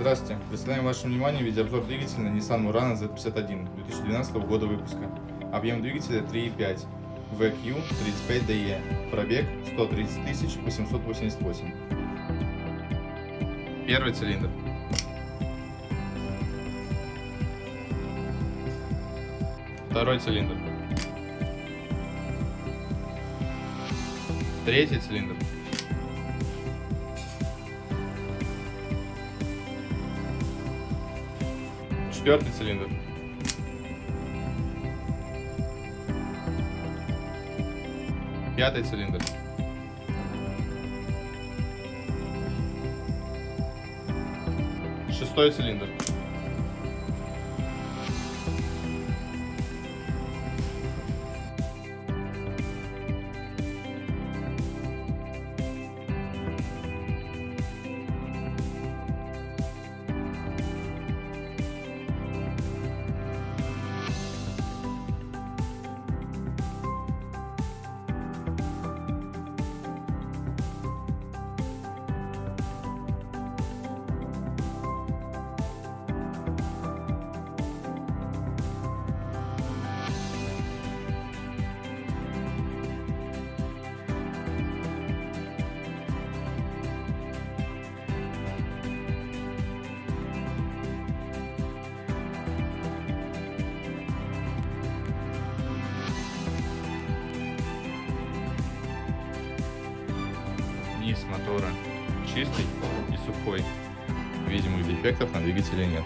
Здравствуйте. Представляем вашему вниманию видеообзор двигателя Nissan Murano Z51 2012 года выпуска. Объем двигателя 3.5. VQ 35DE. Пробег 130 888. Первый цилиндр. Второй цилиндр. Третий цилиндр. Четвертый цилиндр. Пятый цилиндр. Шестой цилиндр. Низ мотора чистый и сухой. Видимых дефектов на двигателе нет.